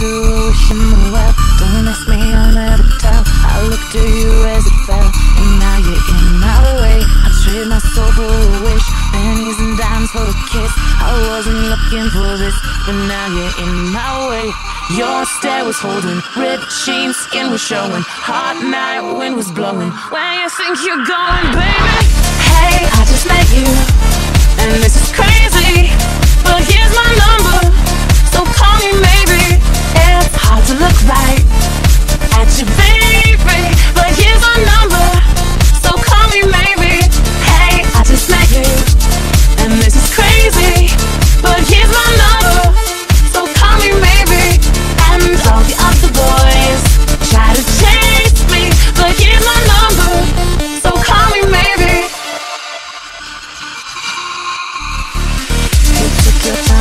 wishing me well. Don't ask me, I'll never tell. I looked at you as it fell, and now you're in my way. I trade my soul for a wish, pennies and dimes for a kiss. I wasn't looking for this, but now you're in my way. Your stare was holding, ripped jeans, skin was showing. Hot night, wind was blowing. Where you think you're going, baby? Hey, I just met you,